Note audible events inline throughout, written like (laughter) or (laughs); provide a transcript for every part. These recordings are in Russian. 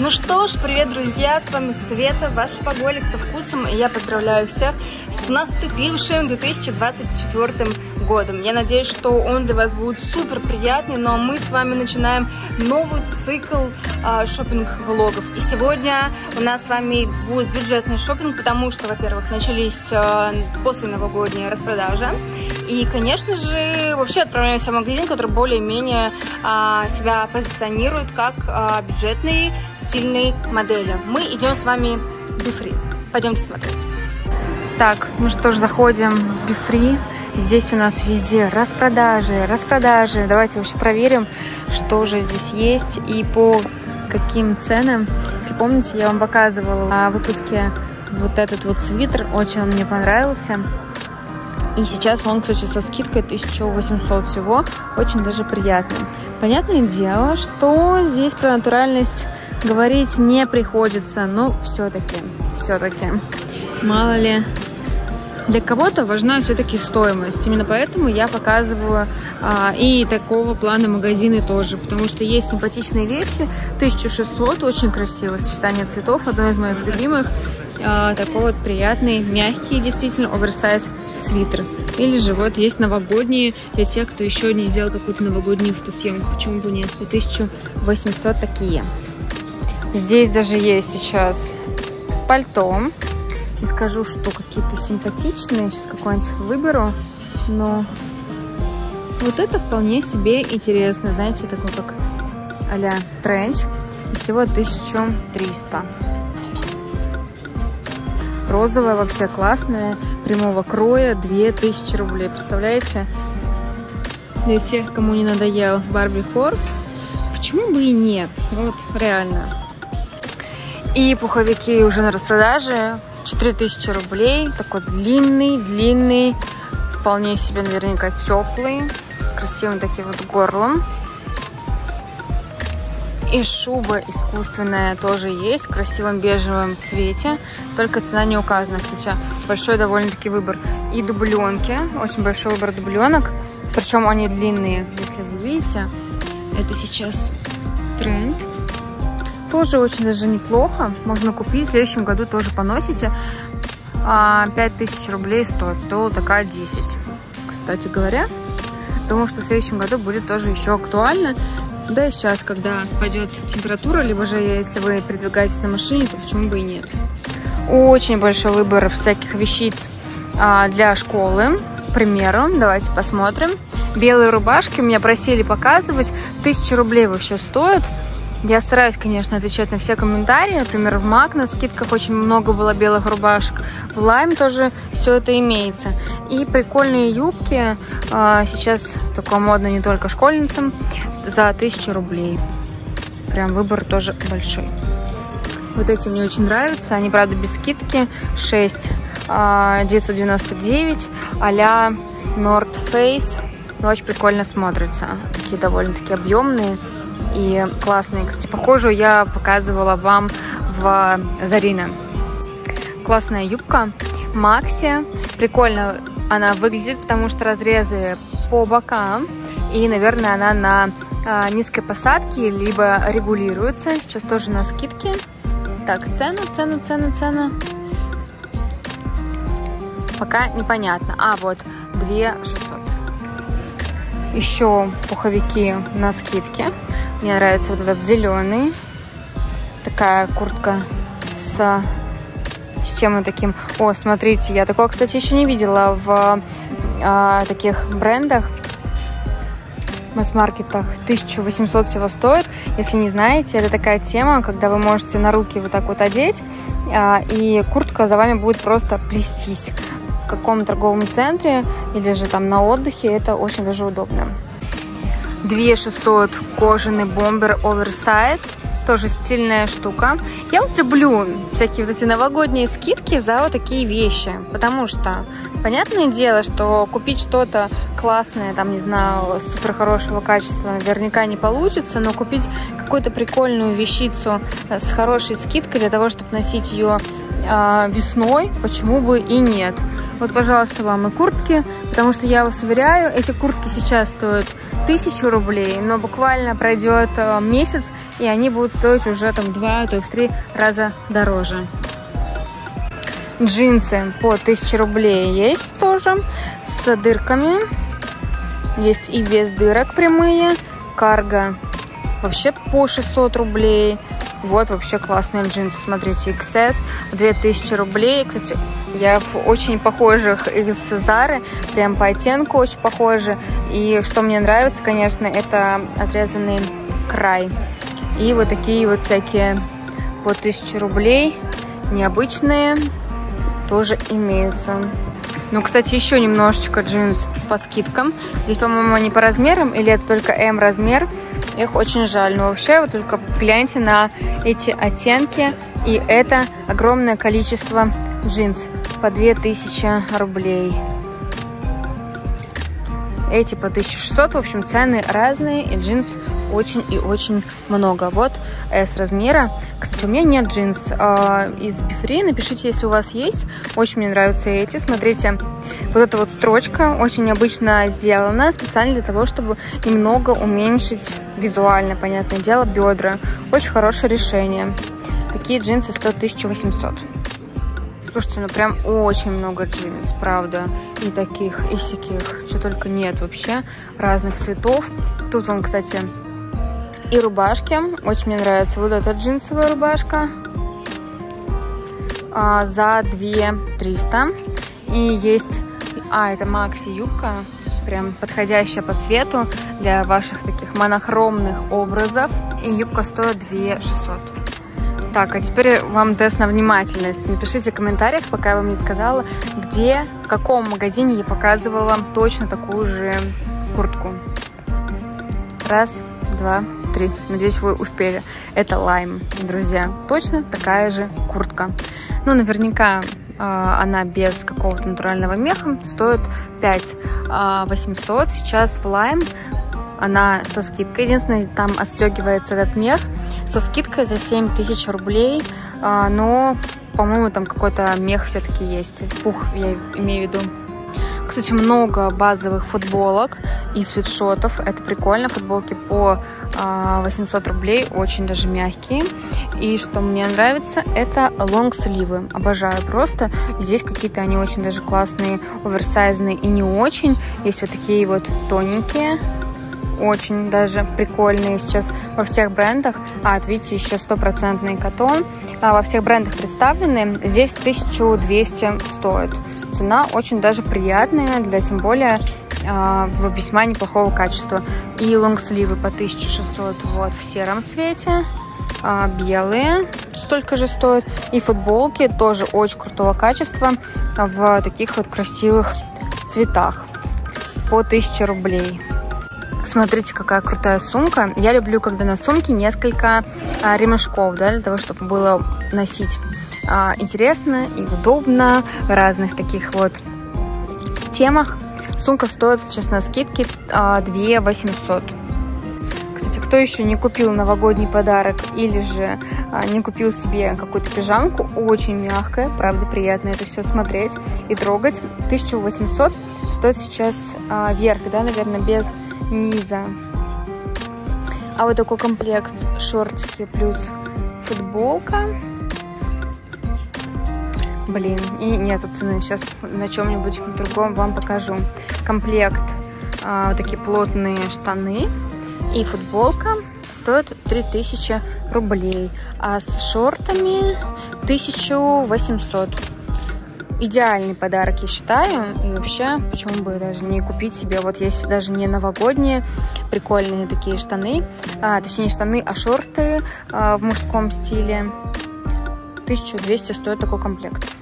Ну что ж, привет, друзья, с вами Света, ваш шопоголик со вкусом, и я поздравляю всех с наступившим 2024 годом. Я надеюсь, что он для вас будет супер приятный, но мы с вами начинаем новый цикл а, шопинг-влогов. И сегодня у нас с вами будет бюджетный шопинг, потому что, во-первых, начались а, после новогодние распродажи, и, конечно же, вообще отправляемся в магазин, который более-менее а, себя позиционирует как а, бюджетный стильные модели. Мы идем с вами в Befree. Пойдемте смотреть. Так, мы что ж заходим в Befree. Здесь у нас везде распродажи, распродажи. Давайте вообще проверим, что же здесь есть и по каким ценам. Если помните, я вам показывала на выпуске вот этот вот свитер. Очень он мне понравился. И сейчас он, кстати, со скидкой 1800 всего. Очень даже приятный. Понятное дело, что здесь про натуральность говорить не приходится, но все-таки, все-таки, мало ли, для кого-то важна все-таки стоимость. Именно поэтому я показываю а, и такого плана магазины тоже, потому что есть симпатичные вещи, 1600, очень красивое сочетание цветов, одно из моих любимых. А, такой вот приятный, мягкий, действительно, оверсайз свитер. Или же вот есть новогодние для тех, кто еще не сделал какую-то новогоднюю фотосъемку. Почему бы нет? По 1800 такие. Здесь даже есть сейчас пальто. Не скажу, что какие-то симпатичные. Сейчас какой-нибудь выберу. Но вот это вполне себе интересно. Знаете, такой как а-ля тренч. Всего 1300. Розовая вообще классная. Прямого кроя. 2000 рублей. Представляете? Для тех, кому не надоел Барби Хор. Почему бы и нет? Вот реально. И пуховики уже на распродаже. 4000 рублей. Такой длинный, длинный. Вполне себе наверняка теплый. С красивым таким вот горлом. И шуба искусственная тоже есть в красивом бежевом цвете. Только цена не указана. Кстати, большой довольно-таки выбор. И дубленки. Очень большой выбор дубленок. Причем они длинные, если вы видите. Это сейчас тренд. Тоже очень даже неплохо. Можно купить. В следующем году тоже поносите. 5000 рублей стоит. То такая 10. Кстати говоря, думаю, что в следующем году будет тоже еще актуально. Да и сейчас, когда спадет температура, либо же если вы передвигаетесь на машине, то почему бы и нет. Очень большой выбор всяких вещиц а, для школы. К примеру, давайте посмотрим. Белые рубашки меня просили показывать. Тысяча рублей вообще стоят. Я стараюсь, конечно, отвечать на все комментарии. Например, в Мак на скидках очень много было белых рубашек. В Лайм тоже все это имеется. И прикольные юбки. А, сейчас такое модно не только школьницам. За 1000 рублей. Прям выбор тоже большой. Вот эти мне очень нравятся. Они, правда, без скидки. 6 999 а-ля North Face. Но очень прикольно смотрятся. Такие довольно-таки объемные и классные. Кстати, похожую я показывала вам в Зарина. Классная юбка. Макси. Прикольно она выглядит, потому что разрезы по бокам. И, наверное, она на а, низкой посадке, либо регулируется. Сейчас тоже на скидке. Так, цену, цену, цену, цену. Пока непонятно. А, вот, 2 600. Еще пуховики на скидке. Мне нравится вот этот зеленый. Такая куртка с, с чем таким... О, смотрите, я такого, кстати, еще не видела в а, таких брендах масс-маркетах 1800 всего стоит. Если не знаете, это такая тема, когда вы можете на руки вот так вот одеть, а, и куртка за вами будет просто плестись. В каком торговом центре или же там на отдыхе, это очень даже удобно. 2600 кожаный бомбер оверсайз. Тоже стильная штука. Я вот люблю всякие вот эти новогодние скидки за вот такие вещи. Потому что, понятное дело, что купить что-то классное, там, не знаю, супер хорошего качества наверняка не получится. Но купить какую-то прикольную вещицу с хорошей скидкой для того, чтобы носить ее э, весной, почему бы и нет. Вот, пожалуйста, вам и куртки, потому что я вас уверяю, эти куртки сейчас стоят тысячу рублей, но буквально пройдет э, месяц, и они будут стоить уже там два, то есть в три раза дороже. Джинсы по 1000 рублей есть тоже, с дырками. Есть и без дырок прямые. Карго вообще по 600 рублей. Вот вообще классные джинсы, смотрите, XS, 2000 рублей. Кстати, я в очень похожих из Зары, прям по оттенку очень похожи. И что мне нравится, конечно, это отрезанный край. И вот такие вот всякие по 1000 рублей, необычные, тоже имеются. Ну, кстати, еще немножечко джинс по скидкам. Здесь, по-моему, они по размерам, или это только М размер. Их очень жаль. Но вообще, вот только гляньте на эти оттенки. И это огромное количество джинс по 2000 рублей. Эти по 1600. В общем, цены разные. И джинс очень и очень много. Вот S размера. Кстати, у меня нет джинс э, из бифри. Напишите, если у вас есть. Очень мне нравятся эти. Смотрите, вот эта вот строчка очень необычно сделана. Специально для того, чтобы немного уменьшить визуально, понятное дело, бедра. Очень хорошее решение. Такие джинсы стоят 1800. Слушайте, ну прям очень много джинс, правда. И таких, и сяких. Что только нет вообще. Разных цветов. Тут вам, кстати, и рубашки. Очень мне нравится вот эта джинсовая рубашка. А, за 2 300. И есть... А, это Макси юбка. Прям подходящая по цвету для ваших таких монохромных образов. И юбка стоит 2 600. Так, а теперь вам тест на внимательность. Напишите в комментариях, пока я вам не сказала, где, в каком магазине я показывала точно такую же куртку. Раз, два, три. Надеюсь, вы успели. Это лайм, друзья. Точно такая же куртка. Ну, наверняка она без какого-то натурального меха стоит 5 800. Сейчас в лайм она со скидкой. Единственное, там отстегивается этот мех со скидкой за 7 тысяч рублей. А, но, по-моему, там какой-то мех все-таки есть. Пух, я имею в виду. Кстати, много базовых футболок и свитшотов. Это прикольно. Футболки по 800 а, рублей, очень даже мягкие. И что мне нравится, это лонгсливы. Обожаю просто. Здесь какие-то они очень даже классные, оверсайзные и не очень. Есть вот такие вот тоненькие, очень даже прикольные сейчас во всех брендах. А, видите, еще стопроцентный катон. А, во всех брендах представлены. Здесь 1200 стоит. Цена очень даже приятная, для тем более а, в весьма неплохого качества. И лонгсливы по 1600 вот в сером цвете. А, белые столько же стоят. И футболки тоже очень крутого качества в таких вот красивых цветах по 1000 рублей. Смотрите, какая крутая сумка. Я люблю, когда на сумке несколько а, ремешков, да, для того, чтобы было носить а, интересно и удобно в разных таких вот темах. Сумка стоит сейчас на скидке а, 2 800. Кстати, кто еще не купил новогодний подарок или же а, не купил себе какую-то пижамку, очень мягкая, правда приятно это все смотреть и трогать. 1800 стоит сейчас а, верх, да, наверное, без низа. А вот такой комплект шортики плюс футболка. Блин, и нету цены. Сейчас на чем-нибудь другом вам покажу. Комплект, вот такие плотные штаны и футболка стоит 3000 рублей, а с шортами 1800 идеальный подарок, я считаю. И вообще, почему бы даже не купить себе, вот есть даже не новогодние, прикольные такие штаны, а, точнее штаны, а шорты а, в мужском стиле. 1200 стоит такой комплект.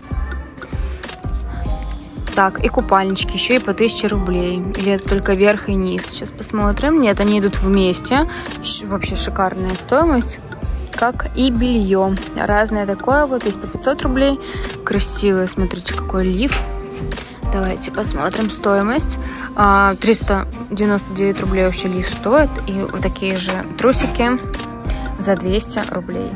Так, и купальнички еще и по 1000 рублей. Или это только верх и низ? Сейчас посмотрим. Нет, они идут вместе. Вообще шикарная стоимость как и белье. Разное такое вот, есть по 500 рублей. Красивое, смотрите, какой лиф. Давайте посмотрим стоимость. 399 а, рублей вообще лиф стоит. И вот такие же трусики за 200 рублей.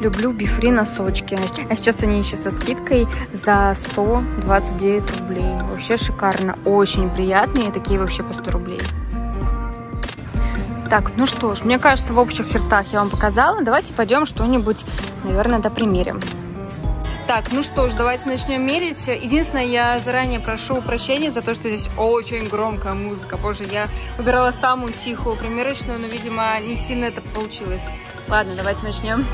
Люблю бифри носочки. А сейчас они еще со скидкой за 129 рублей. Вообще шикарно, очень приятные, такие вообще по 100 рублей. Так, ну что ж, мне кажется, в общих чертах я вам показала. Давайте пойдем что-нибудь, наверное, допримерим. Так, ну что ж, давайте начнем мерить. Единственное, я заранее прошу прощения за то, что здесь очень громкая музыка. Боже, я выбирала самую тихую примерочную, но, видимо, не сильно это получилось. Ладно, давайте начнем.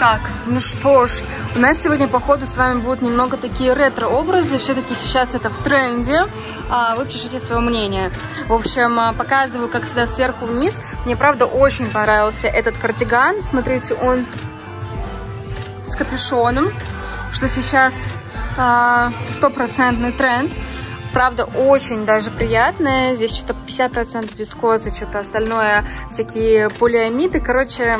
Так, ну что ж, у нас сегодня, походу, с вами будут немного такие ретро-образы. Все-таки сейчас это в тренде. А, вы пишите свое мнение. В общем, а, показываю, как всегда, сверху вниз. Мне, правда, очень понравился этот кардиган. Смотрите, он с капюшоном, что сейчас а, стопроцентный тренд. Правда, очень даже приятная. Здесь что-то 50% вискозы, что-то остальное, всякие полиамиды. Короче,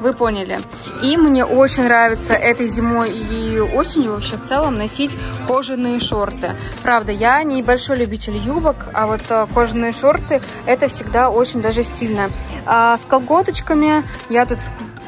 вы поняли. И мне очень нравится этой зимой и осенью вообще в целом носить кожаные шорты. Правда, я не большой любитель юбок, а вот э, кожаные шорты это всегда очень даже стильно. А с колготочками я тут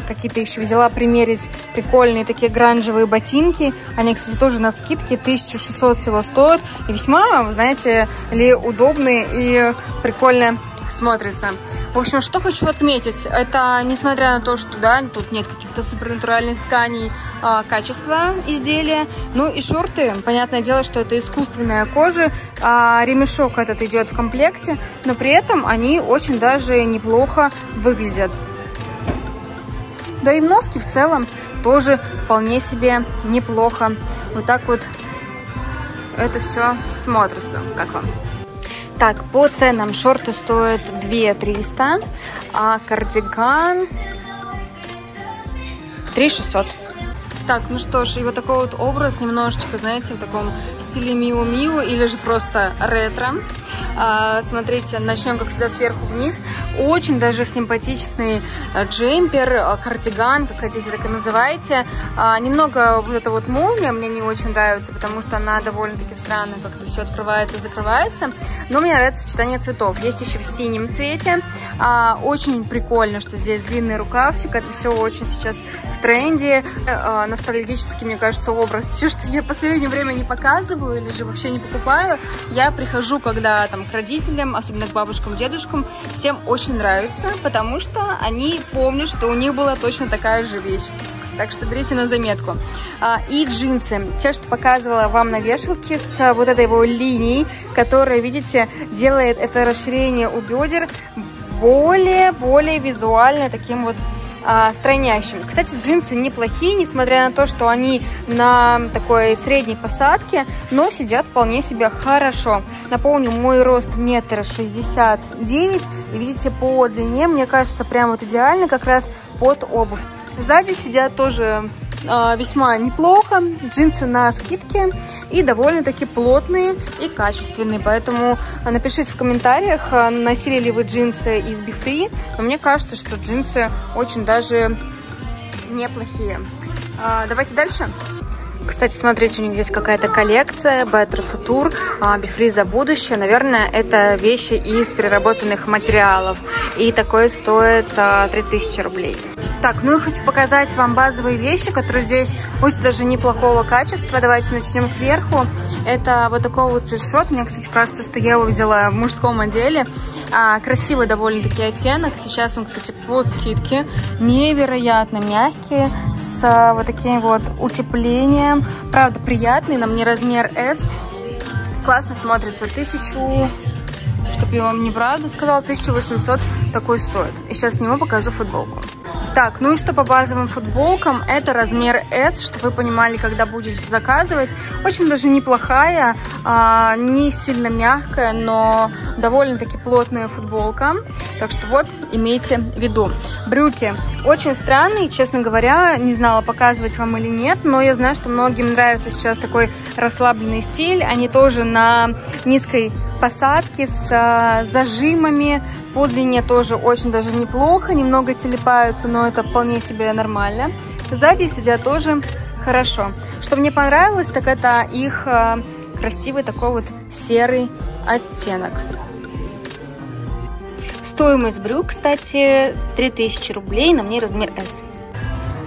какие-то еще взяла примерить прикольные такие гранжевые ботинки. Они, кстати, тоже на скидке 1600 всего стоят. И весьма, знаете ли, удобные и прикольно смотрится. В общем, что хочу отметить, это несмотря на то, что да, тут нет каких-то супернатуральных тканей, а, качество изделия. Ну и шорты, понятное дело, что это искусственная кожа, а ремешок этот идет в комплекте, но при этом они очень даже неплохо выглядят. Да и в носке в целом тоже вполне себе неплохо. Вот так вот это все смотрится. Как вам? Так, по ценам шорты стоят 2 300, а кардиган 3 600. Так, ну что ж, и вот такой вот образ немножечко, знаете, в таком стиле Миу-Миу или же просто ретро. А, смотрите, начнем, как всегда, сверху вниз. Очень даже симпатичный э, джемпер, э, кардиган, как хотите, так и называйте. А, немного вот эта вот молния мне не очень нравится, потому что она довольно-таки странно как-то все открывается, закрывается. Но мне нравится сочетание цветов. Есть еще в синем цвете. А, очень прикольно, что здесь длинный рукавчик. Это все очень сейчас в тренде. Э, ностальгический, мне кажется, образ. (laughs) Все, что я в последнее время не показываю или же вообще не покупаю, я прихожу, когда там к родителям, особенно к бабушкам, дедушкам, всем очень нравится, потому что они помнят, что у них была точно такая же вещь. Так что берите на заметку. А, и джинсы. Те, что показывала вам на вешалке с вот этой его линией, которая, видите, делает это расширение у бедер более-более визуально таким вот а. Кстати, джинсы неплохие, несмотря на то, что они на такой средней посадке, но сидят вполне себе хорошо. Напомню, мой рост метр шестьдесят девять, и видите, по длине, мне кажется, прям вот идеально как раз под обувь. Сзади сидят тоже а, весьма неплохо. Джинсы на скидке и довольно-таки плотные и качественные. Поэтому напишите в комментариях, а, носили ли вы джинсы из Бифри. Но мне кажется, что джинсы очень даже неплохие. А, давайте дальше. Кстати, смотрите, у них здесь какая-то коллекция, Better Future, Бифри за будущее. Наверное, это вещи из переработанных материалов. И такое стоит 3000 рублей. Так, ну и хочу показать вам базовые вещи, которые здесь очень даже неплохого качества. Давайте начнем сверху. Это вот такой вот свитшот. Мне, кстати, кажется, что я его взяла в мужском отделе. А, красивый довольно-таки оттенок. Сейчас он, кстати, по скидке. Невероятно мягкий, с а, вот таким вот утеплением. Правда, приятный. На мне размер S. Классно смотрится. Тысячу чтобы я вам неправду сказала, 1800 такой стоит. И сейчас сниму, покажу футболку. Так, ну и что по базовым футболкам, это размер S, чтобы вы понимали, когда будете заказывать. Очень даже неплохая, а, не сильно мягкая, но довольно-таки плотная футболка. Так что вот, имейте в виду. Брюки очень странные, честно говоря, не знала, показывать вам или нет, но я знаю, что многим нравится сейчас такой расслабленный стиль. Они тоже на низкой посадке с а, зажимами, по длине тоже очень даже неплохо, немного телепаются, но это вполне себе нормально. Сзади сидят тоже хорошо. Что мне понравилось, так это их э, красивый такой вот серый оттенок. Стоимость брюк, кстати, 3000 рублей, на мне размер S.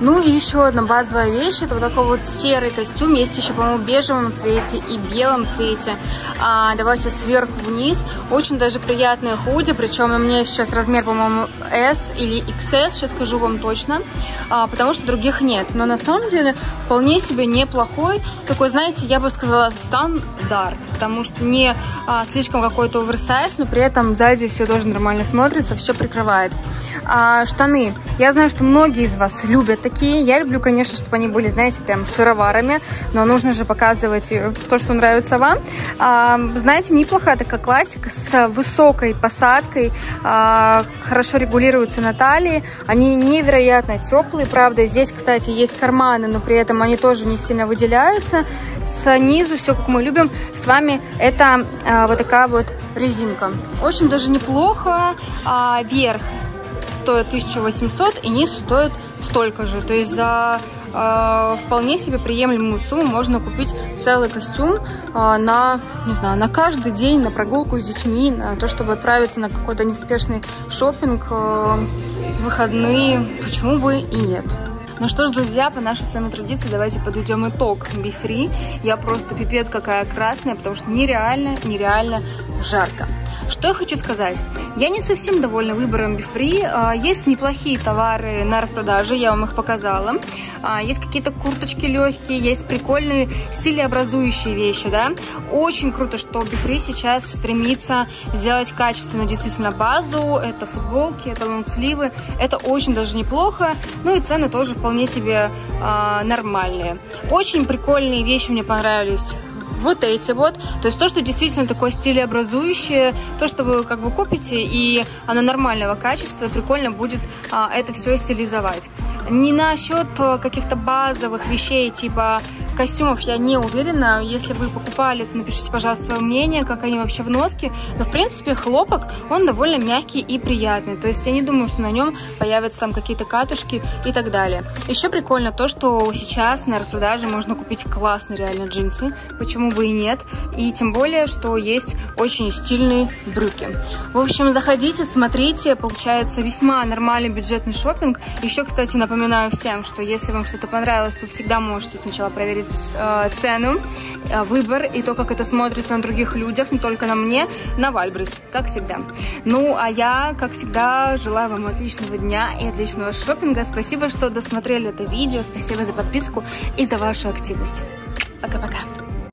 Ну и еще одна базовая вещь, это вот такой вот серый костюм, есть еще, по-моему, бежевом цвете и белом цвете. А, давайте сверху вниз, очень даже приятные худи, причем у меня сейчас размер, по-моему, S или XS, сейчас скажу вам точно, а, потому что других нет. Но на самом деле вполне себе неплохой, такой, знаете, я бы сказала, стандарт, потому что не а, слишком какой-то оверсайз, но при этом сзади все тоже нормально смотрится, все прикрывает. А, штаны. Я знаю, что многие из вас любят такие. Я люблю, конечно, чтобы они были, знаете, прям шароварами, но нужно же показывать то, что нравится вам. А, знаете, неплохая такая классика с высокой посадкой, а, хорошо регулируются на талии. Они невероятно теплые, правда. Здесь, кстати, есть карманы, но при этом они тоже не сильно выделяются. Снизу все, как мы любим. С вами это а, вот такая вот резинка. Очень даже неплохо. А, верх стоит 1800 и низ стоит столько же. То есть за э, вполне себе приемлемую сумму можно купить целый костюм э, на, не знаю, на каждый день, на прогулку с детьми, на то, чтобы отправиться на какой-то неспешный шопинг, э, выходные. Почему бы и нет? Ну что ж, друзья, по нашей самой традиции давайте подведем итог Free. Я просто пипец какая красная, потому что нереально, нереально жарко. Что я хочу сказать? Я не совсем довольна выбором Бифри. А, есть неплохие товары на распродаже, я вам их показала. А, есть какие-то курточки легкие, есть прикольные стилеобразующие вещи, да. Очень круто, что Бифри сейчас стремится сделать качественную действительно базу. Это футболки, это лонгсливы. Это очень даже неплохо. Ну и цены тоже вполне себе э, нормальные. Очень прикольные вещи мне понравились вот эти вот. То есть то, что действительно такое стилеобразующее, то, что вы как бы купите, и оно нормального качества, прикольно будет а, это все стилизовать. Не насчет э, каких-то базовых вещей, типа костюмов я не уверена. Если вы покупали, напишите, пожалуйста, свое мнение, как они вообще в носке. Но, в принципе, хлопок, он довольно мягкий и приятный. То есть я не думаю, что на нем появятся там какие-то катушки и так далее. Еще прикольно то, что сейчас на распродаже можно купить классные реально джинсы. Почему бы и нет. И тем более, что есть очень стильные брюки. В общем, заходите, смотрите. Получается весьма нормальный бюджетный шопинг. Еще, кстати, напоминаю всем, что если вам что-то понравилось, то всегда можете сначала проверить проверить э, цену, э, выбор и то, как это смотрится на других людях, не только на мне, на Вальбрис, как всегда. Ну, а я, как всегда, желаю вам отличного дня и отличного шопинга. Спасибо, что досмотрели это видео, спасибо за подписку и за вашу активность. Пока-пока.